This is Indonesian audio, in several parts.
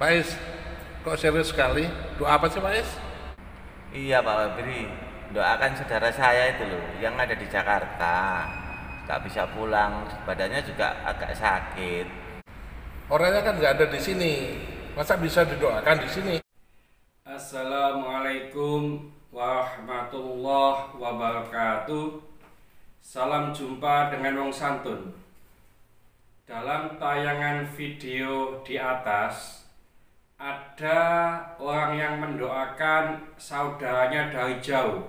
Pak Is, kok serius sekali? Doa apa sih Pak Is? Iya Pak Febri, doakan saudara saya itu loh yang ada di Jakarta. Gak bisa pulang, badannya juga agak sakit. Orangnya kan nggak ada di sini. Masa bisa didoakan di sini? Assalamualaikum warahmatullahi wabarakatuh. Salam jumpa dengan Wong Santun. Dalam tayangan video di atas ada orang yang mendoakan saudaranya dari jauh.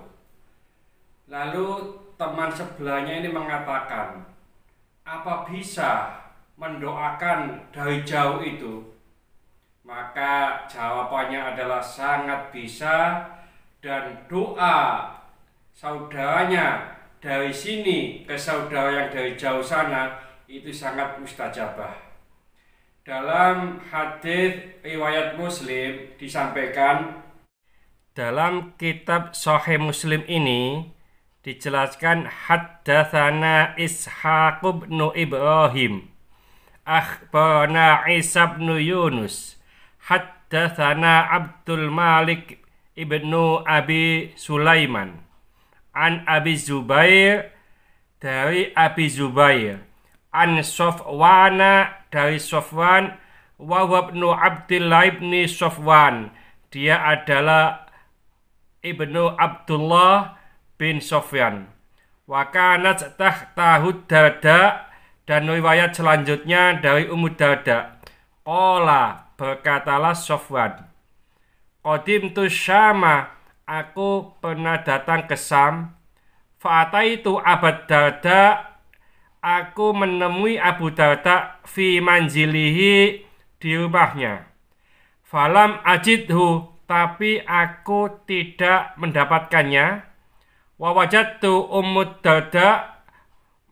Lalu teman sebelahnya ini mengatakan, "Apa bisa mendoakan dari jauh itu?" Maka jawabannya adalah sangat bisa dan doa saudaranya dari sini ke saudara yang dari jauh sana itu sangat mustajabah. Dalam hadis riwayat Muslim disampaikan dalam kitab Sahih Muslim ini dijelaskan haddatsana Ishaq bin Ibrahim akhbarana Isa bin Yunus haddatsana Abdul Malik ibnu Abi Sulaiman an Abi Zubair dari Abi Zubair an Sofwana dari Sofwan wa ibnu Abdullah ibni Sofwan dia adalah ibnu Abdullah bin Sofyan wa kanat tahtahu dada dan riwayat selanjutnya dari Ummu Darda. Qala berkatalah Sofwan Qadim tu Syama aku pernah datang ke Sam Fa'ata itu abad Darda aku menemui Abu Darda fi manzilihi di rumahnya. Falam ajidhu tapi aku tidak mendapatkannya. Wawajatu Ummu Darda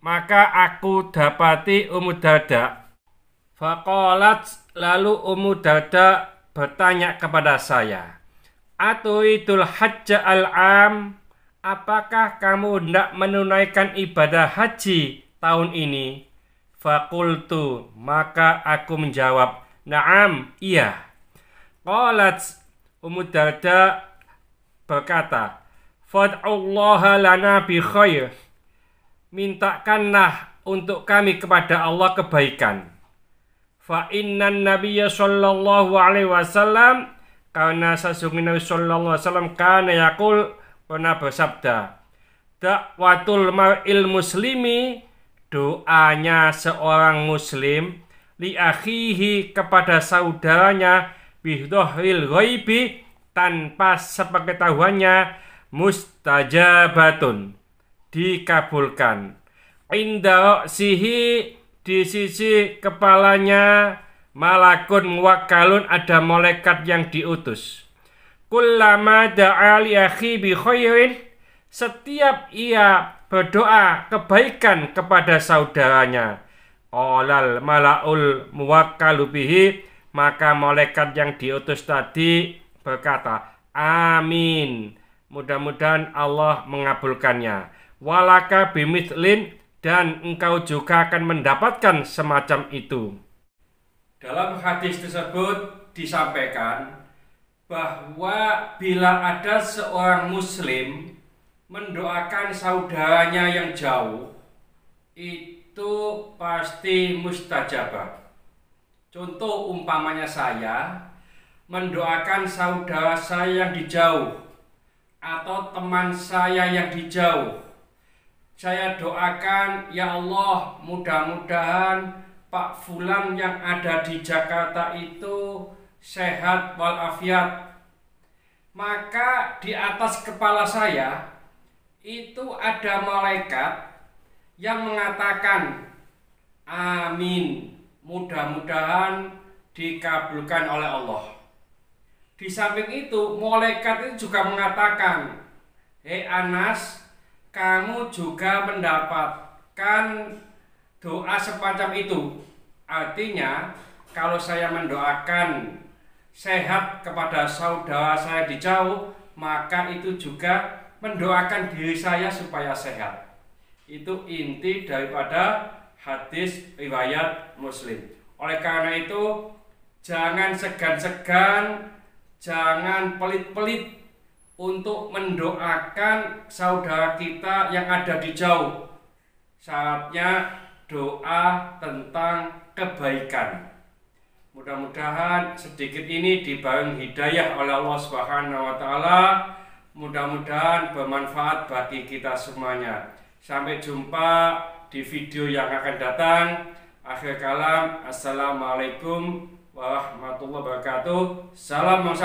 maka aku dapati Ummu Darda. Faqalat lalu Ummu Darda bertanya kepada saya Atuidul hajja al-am? Apakah kamu hendak menunaikan ibadah haji tahun ini? Fakultu Maka aku menjawab Naam, iya Qalat Ummu Darda berkata Fad'ullaha lana bi khair Mintakanlah untuk kami kepada Allah kebaikan Fa innan nabiyya sallallahu alaihi wasallam karena sesungguhnya Nabi sallallahu alaihi wasallam kana yaqul pernah bersabda dakwatul mar'il muslimi doanya seorang muslim li akhihi kepada saudaranya bihdhahril ghaibi tanpa sepengetahuannya mustajabatun dikabulkan inda sihi di sisi kepalanya malakun muwakkalun ada malaikat yang diutus. Kullama da'a li akhi bi khairin setiap ia berdoa kebaikan kepada saudaranya. Olal malaul muwakkalu bihi maka malaikat yang diutus tadi berkata, Amin. Mudah-mudahan Allah mengabulkannya. Walaka bimithlin dan engkau juga akan mendapatkan semacam itu. Dalam hadis tersebut disampaikan bahwa bila ada seorang muslim mendoakan saudaranya yang jauh itu pasti mustajabah. Contoh umpamanya saya mendoakan saudara saya yang di jauh atau teman saya yang di jauh saya doakan, ya Allah, mudah-mudahan Pak Fulan yang ada di Jakarta itu sehat walafiat. Maka di atas kepala saya itu ada malaikat yang mengatakan, Amin. Mudah-mudahan dikabulkan oleh Allah. Di samping itu, malaikat itu juga mengatakan, Hei Anas, kamu juga mendapatkan doa semacam itu. Artinya, kalau saya mendoakan sehat kepada saudara saya di jauh, maka itu juga mendoakan diri saya supaya sehat. Itu inti daripada hadis riwayat Muslim. Oleh karena itu, jangan segan-segan, jangan pelit-pelit untuk mendoakan saudara kita yang ada di jauh. Saatnya doa tentang kebaikan. Mudah-mudahan sedikit ini dibangun hidayah oleh Allah Subhanahu wa taala. Mudah-mudahan bermanfaat bagi kita semuanya. Sampai jumpa di video yang akan datang. Akhir kalam, Assalamualaikum warahmatullahi wabarakatuh. Salam Mang